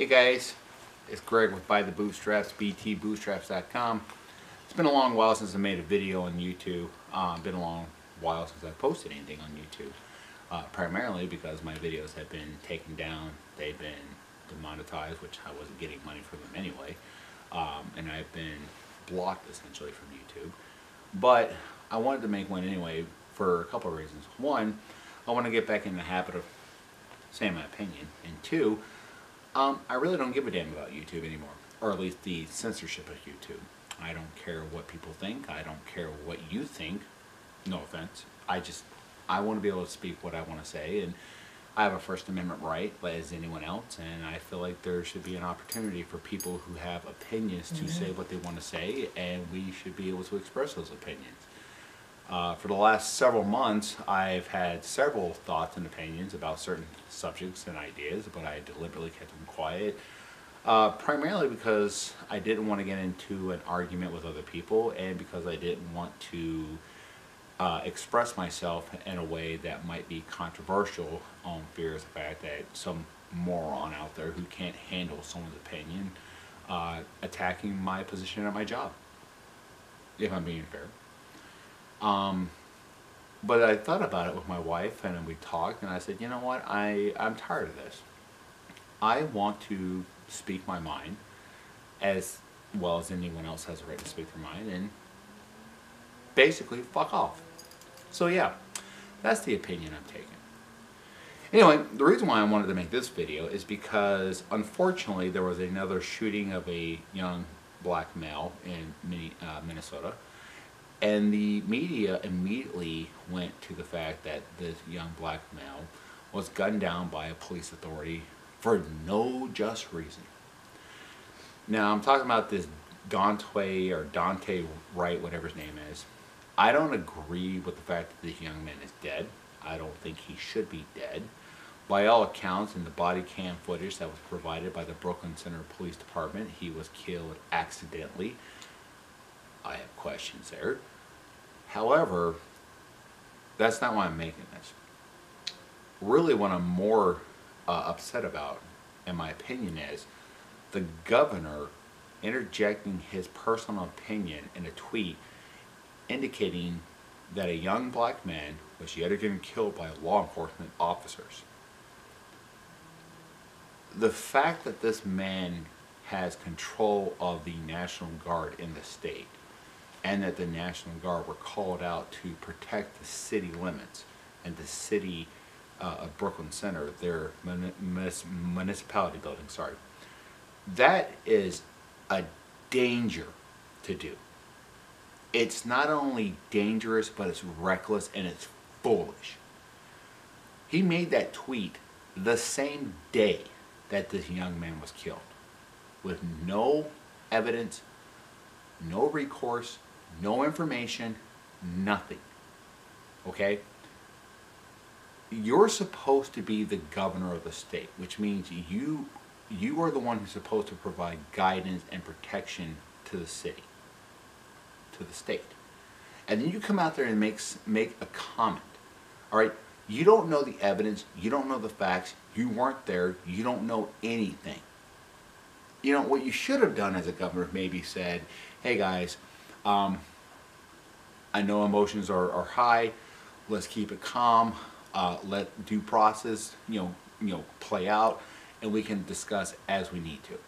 Hey guys, it's Greg with By the Bootstraps, btbootstraps.com. It's been a long while since I made a video on YouTube. Uh, been a long while since I posted anything on YouTube. Uh, primarily because my videos have been taken down. They've been demonetized, which I wasn't getting money from them anyway. Um, and I've been blocked essentially from YouTube. But I wanted to make one anyway for a couple of reasons. One, I want to get back in the habit of saying my opinion. And two, um, I really don't give a damn about YouTube anymore, or at least the censorship of YouTube. I don't care what people think. I don't care what you think. No offense. I just, I want to be able to speak what I want to say, and I have a First Amendment right, as anyone else, and I feel like there should be an opportunity for people who have opinions to mm -hmm. say what they want to say, and we should be able to express those opinions. Uh, for the last several months, I've had several thoughts and opinions about certain subjects and ideas, but I deliberately kept them quiet. Uh, primarily because I didn't want to get into an argument with other people and because I didn't want to uh, express myself in a way that might be controversial on fears of the fact that some moron out there who can't handle someone's opinion uh, attacking my position at my job, if I'm being fair. Um, but I thought about it with my wife and we talked and I said, you know what, I, I'm tired of this. I want to speak my mind as well as anyone else has a right to speak their mind and basically fuck off. So yeah, that's the opinion I'm taking. Anyway, the reason why I wanted to make this video is because unfortunately there was another shooting of a young black male in uh, Minnesota and the media immediately went to the fact that this young black male was gunned down by a police authority for no just reason. Now I'm talking about this Dante or Dante Wright, whatever his name is. I don't agree with the fact that this young man is dead. I don't think he should be dead. By all accounts, in the body cam footage that was provided by the Brooklyn Center Police Department, he was killed accidentally. I have questions there. However, that's not why I'm making this. Really what I'm more uh, upset about, in my opinion, is the governor interjecting his personal opinion in a tweet indicating that a young black man was yet again killed by law enforcement officers. The fact that this man has control of the National Guard in the state and that the National Guard were called out to protect the city limits and the city uh, of Brooklyn Center, their municipality building, sorry. That is a danger to do. It's not only dangerous, but it's reckless and it's foolish. He made that tweet the same day that this young man was killed with no evidence, no recourse, no information, nothing. Okay? You're supposed to be the governor of the state, which means you you are the one who's supposed to provide guidance and protection to the city, to the state. And then you come out there and makes make a comment. All right? You don't know the evidence, you don't know the facts, you weren't there, you don't know anything. You know, what you should have done as a governor maybe said, hey guys, um, I know emotions are, are high. Let's keep it calm. Uh, let due process, you know, you know, play out, and we can discuss as we need to.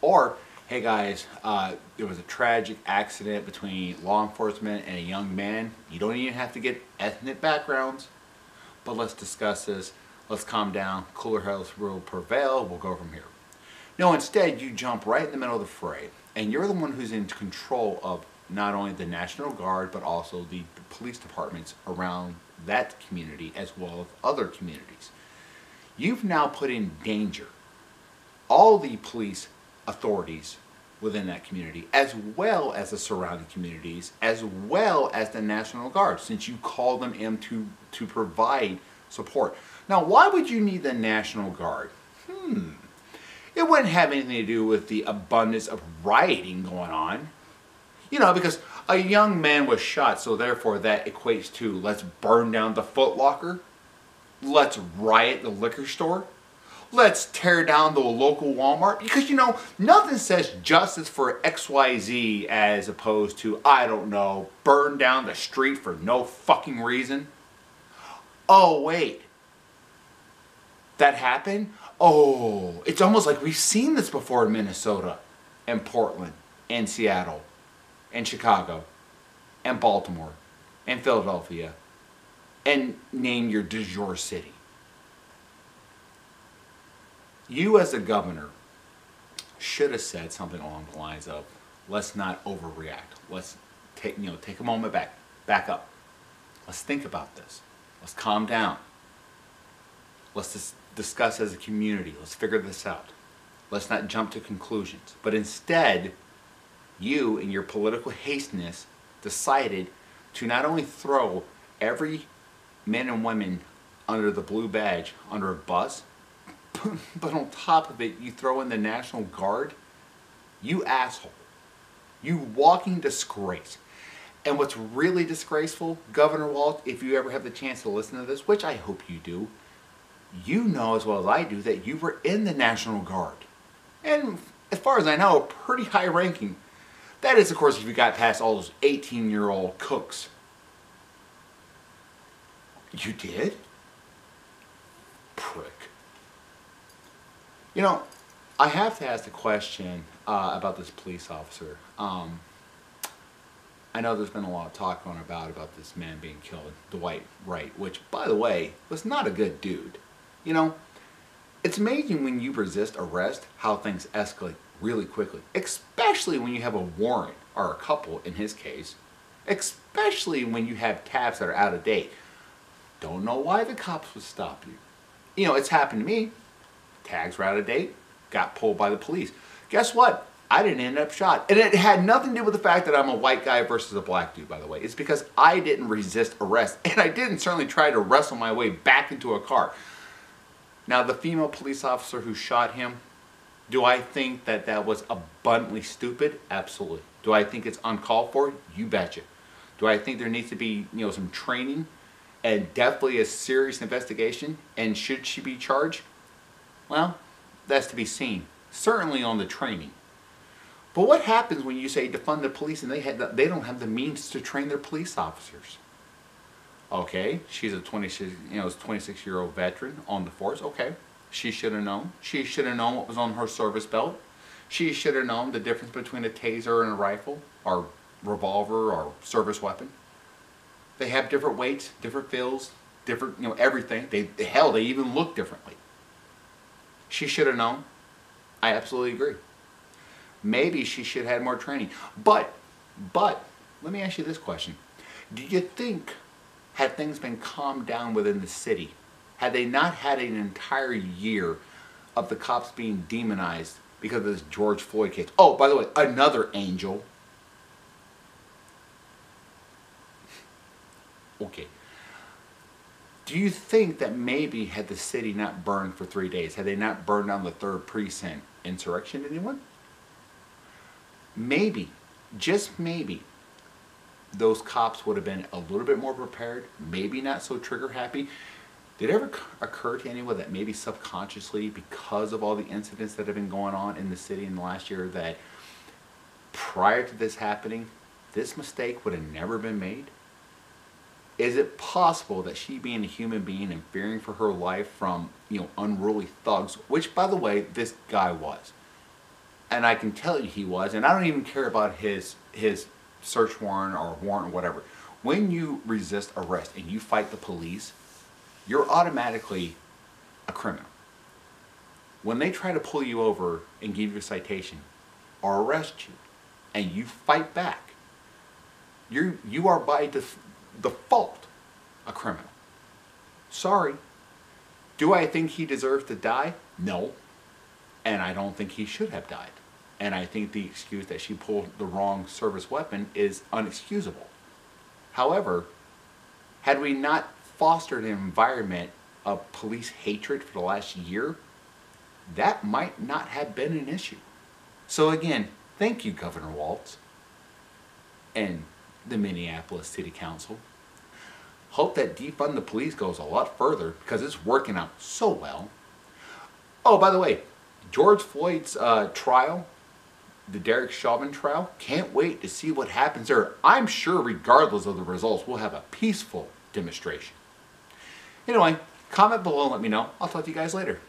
Or, hey guys, uh, there was a tragic accident between law enforcement and a young man. You don't even have to get ethnic backgrounds, but let's discuss this. Let's calm down. Cooler heads will prevail. We'll go from here. No, instead, you jump right in the middle of the fray, and you're the one who's in control of not only the National Guard, but also the police departments around that community as well as other communities. You've now put in danger all the police authorities within that community, as well as the surrounding communities, as well as the National Guard, since you call them in to, to provide support. Now, why would you need the National Guard? Hmm. It wouldn't have anything to do with the abundance of rioting going on. You know, because a young man was shot, so therefore that equates to let's burn down the Foot Locker, let's riot the liquor store, Let's tear down the local Walmart because you know, nothing says justice for XYZ as opposed to, I don't know, burn down the street for no fucking reason. Oh, wait. That happened? Oh, it's almost like we've seen this before in Minnesota and Portland and Seattle and Chicago and Baltimore and Philadelphia and name your du jour city. You as a governor should have said something along the lines of, let's not overreact. Let's take, you know, take a moment back, back up. Let's think about this. Let's calm down. Let's just discuss as a community. Let's figure this out. Let's not jump to conclusions. But instead, you, in your political hastiness, decided to not only throw every man and woman under the blue badge under a bus, but on top of it, you throw in the National Guard. You asshole. You walking disgrace. And what's really disgraceful, Governor Walz, if you ever have the chance to listen to this, which I hope you do, you know as well as I do that you were in the National Guard. And as far as I know, a pretty high ranking. That is, of course, if you got past all those 18 year old cooks. You did? Prick. You know, I have to ask a question uh, about this police officer. Um, I know there's been a lot of talk going about about this man being killed, Dwight Wright, which, by the way, was not a good dude. You know, it's amazing when you resist arrest how things escalate really quickly, especially when you have a warrant, or a couple in his case, especially when you have tabs that are out of date. Don't know why the cops would stop you. You know, it's happened to me. Tags were out of date, got pulled by the police. Guess what? I didn't end up shot. And it had nothing to do with the fact that I'm a white guy versus a black dude, by the way. It's because I didn't resist arrest. And I didn't certainly try to wrestle my way back into a car. Now, the female police officer who shot him, do I think that that was abundantly stupid? Absolutely. Do I think it's uncalled for? You betcha. Do I think there needs to be, you know, some training and definitely a serious investigation? And should she be charged? Well, that's to be seen. Certainly on the training. But what happens when you say defund the police and they, had the, they don't have the means to train their police officers? Okay, she's a 26, you know, 26 year old veteran on the force. Okay, she should have known. She should have known what was on her service belt. She should have known the difference between a taser and a rifle, or revolver, or service weapon. They have different weights, different feels, different, you know, everything. They, hell, they even look differently. She should have known. I absolutely agree. Maybe she should have had more training. But, but, let me ask you this question. Do you think had things been calmed down within the city, had they not had an entire year of the cops being demonized because of this George Floyd case. Oh, by the way, another angel. Okay. Do you think that maybe had the city not burned for three days, had they not burned down the third precinct, insurrection anyone? Maybe, just maybe, those cops would have been a little bit more prepared, maybe not so trigger happy. Did it ever occur to anyone that maybe subconsciously, because of all the incidents that have been going on in the city in the last year, that prior to this happening, this mistake would have never been made? Is it possible that she being a human being and fearing for her life from, you know, unruly thugs, which by the way, this guy was. And I can tell you he was, and I don't even care about his his search warrant or warrant or whatever, when you resist arrest and you fight the police, you're automatically a criminal. When they try to pull you over and give you a citation or arrest you and you fight back, you you are by def default a criminal. Sorry. Do I think he deserves to die? No. And I don't think he should have died. And I think the excuse that she pulled the wrong service weapon is unexcusable. However, had we not fostered an environment of police hatred for the last year, that might not have been an issue. So again, thank you, Governor Walz and the Minneapolis City Council. Hope that defund the police goes a lot further because it's working out so well. Oh, by the way, George Floyd's uh, trial, the Derek Chauvin trial, can't wait to see what happens there. I'm sure, regardless of the results, we'll have a peaceful demonstration. Anyway, comment below and let me know. I'll talk to you guys later.